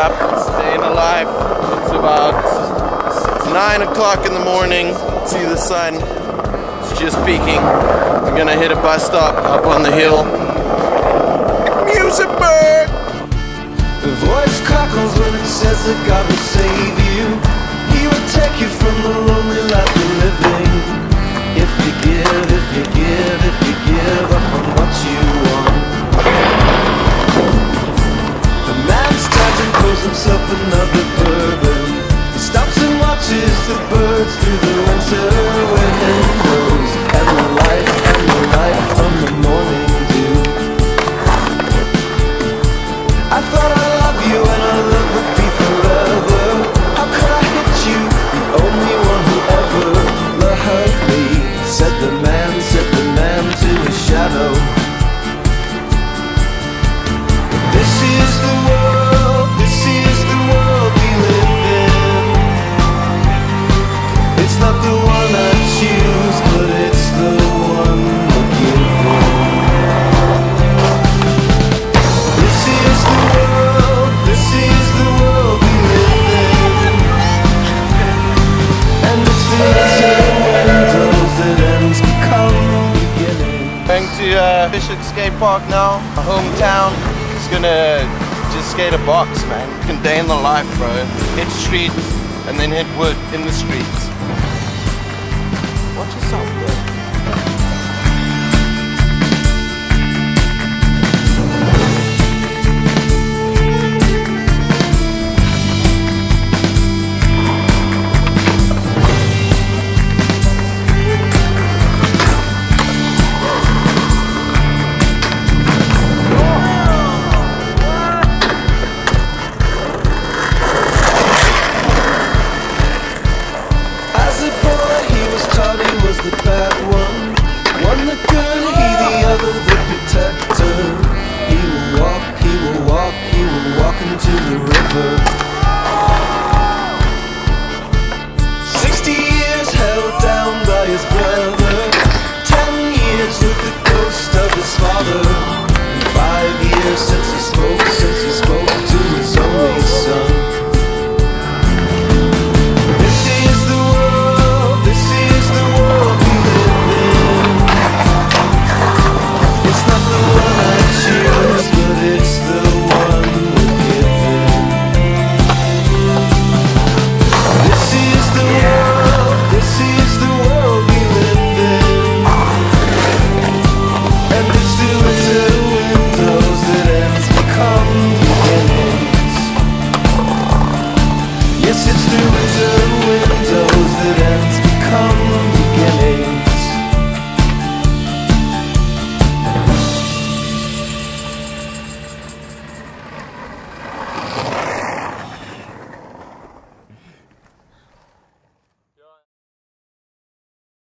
up? It's day in the life. It's about 9 o'clock in the morning. See the sun. It's just peaking. We're gonna hit a bus stop up on the hill. Muizenberg! The voice when it says that God will save you. He will take you from the lonely life you're living. If you give, if you give, if you give up birds through the winter to uh, Bishop Skate Park now, my hometown. Just gonna just skate a box, man. Can day in the life, bro. Hit streets and then hit wood in the streets. Watch yourself. The.